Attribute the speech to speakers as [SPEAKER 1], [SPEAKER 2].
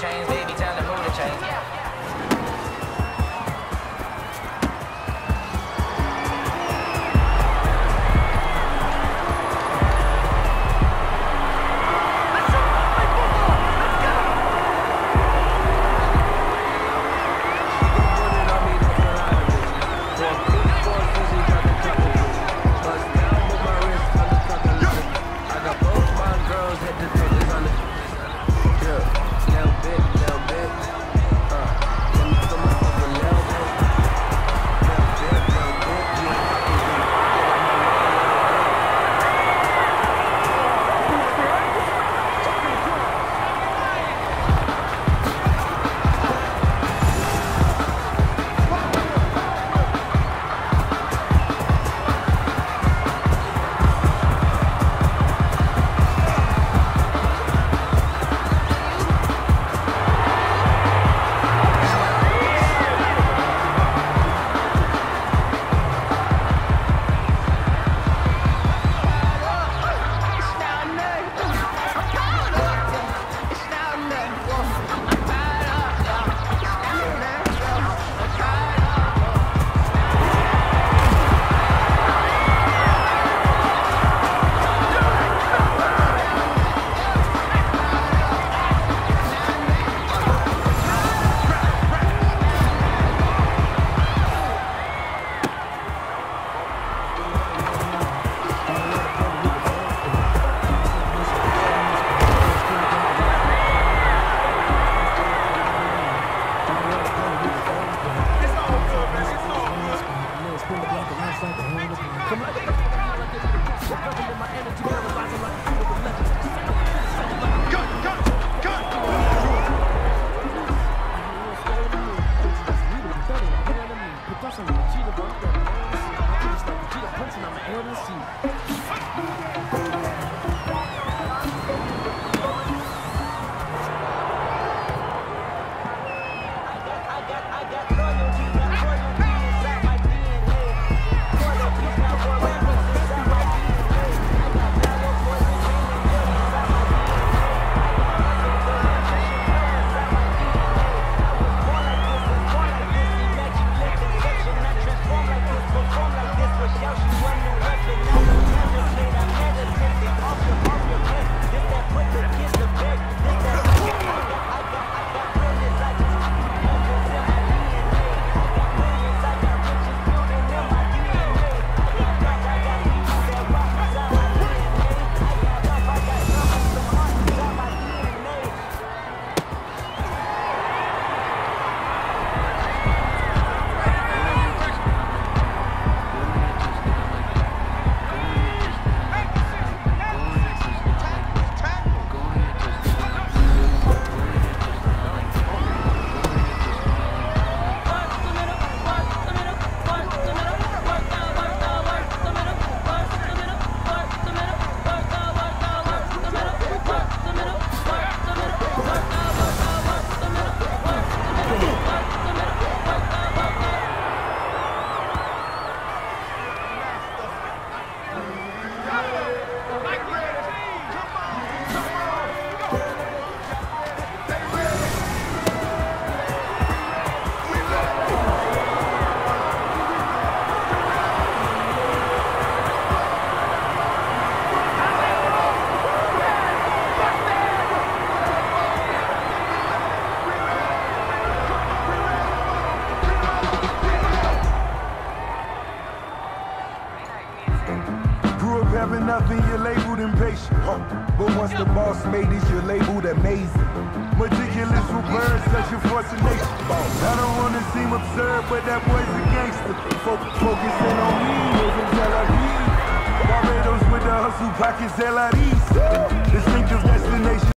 [SPEAKER 1] chains, baby, time to move the chains.
[SPEAKER 2] Grew But once the boss made it, you're labeled amazing. Meticulous with words, such a nature. I don't wanna seem absurd, but that boy's a gangster. Focus, focusing on me, living Tel Aviv. Barbados with the hustle pockets, LIDs. Distinctive destination.